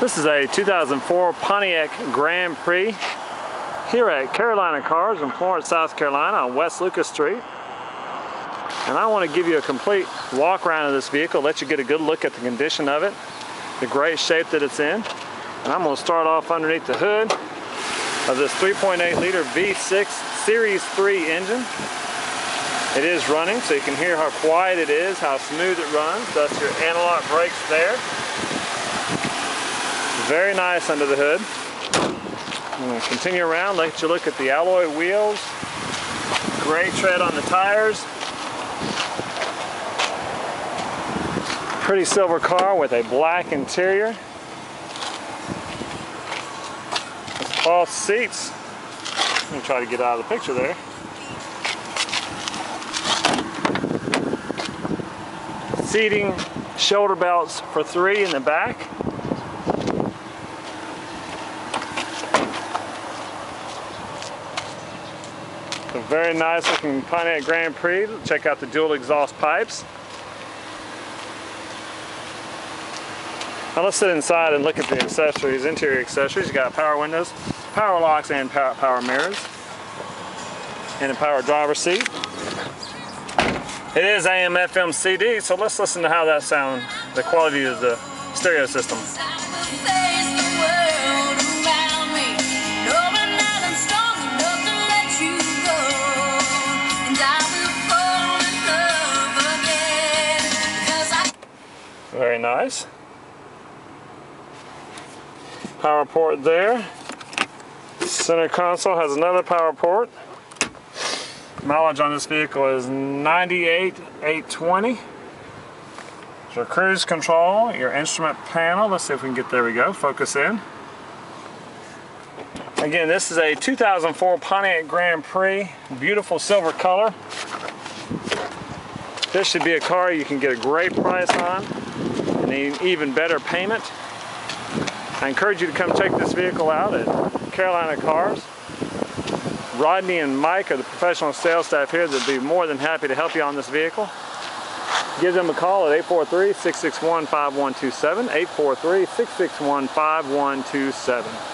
This is a 2004 Pontiac Grand Prix here at Carolina Cars in Florence, South Carolina on West Lucas Street. And I want to give you a complete walk around of this vehicle, let you get a good look at the condition of it, the great shape that it's in. And I'm going to start off underneath the hood of this 3.8 liter V6 Series 3 engine. It is running, so you can hear how quiet it is, how smooth it runs. That's your anti-lock brakes there. Very nice under the hood. I'm going to continue around, let you look at the alloy wheels. Great tread on the tires. Pretty silver car with a black interior. Cloth seats. Let me try to get out of the picture there. Seating shoulder belts for three in the back. A very nice looking Pontiac Grand Prix. Check out the dual exhaust pipes. Now let's sit inside and look at the accessories, interior accessories. You got power windows, power locks, and power, power mirrors. And a power driver seat. It is AM FM CD, so let's listen to how that sounds, the quality of the stereo system. Very nice. Power port there. Center console has another power port. Mileage on this vehicle is 98,820. Your cruise control, your instrument panel. Let's see if we can get, there we go, focus in. Again, this is a 2004 Pontiac Grand Prix, beautiful silver color. This should be a car you can get a great price on and an even better payment. I encourage you to come check this vehicle out at Carolina Cars. Rodney and Mike are the professional sales staff here that would be more than happy to help you on this vehicle. Give them a call at 843-661-5127, 843-661-5127.